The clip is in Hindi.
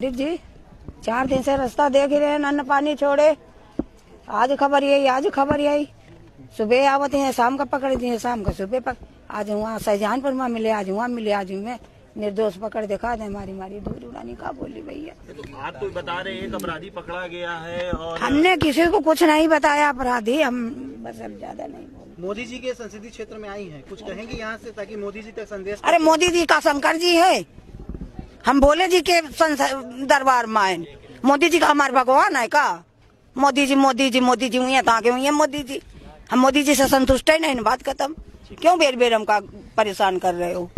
पंडित जी चार दिन से रास्ता देख रहे हैं अन्न पानी छोड़े। आज खबर यही आज खबर यही। सुबह आवत है शाम का पकड़ दिए शाम का सुबह पक आज वहाँ शाहजहानपुर में मिले आज वहाँ मिले आज में निर्दोष पकड़ दिखा दे हमारी मारी दूर उड़ानी का बोली भैया। आप तो बता रहे एक अपराधी पकड़ा गया है और हमने किसी को कुछ नहीं बताया अपराधी हम बस अब ज़्यादा नहीं मोदी जी के संसदीय क्षेत्र में आई हैं। कुछ कहेंगे यहाँ से ताकि मोदी जी तक संदेश अरे मोदी जी का शंकर जी है। हम भोले जी के दरबार में आए मोदी जी का हमारे भगवान है का मोदी जी मोदी जी मोदी जी हुई है हुई है मोदी जी हम मोदी जी से संतुष्ट है नहीं बात खत्म क्यों बेर बेर हमका परेशान कर रहे हो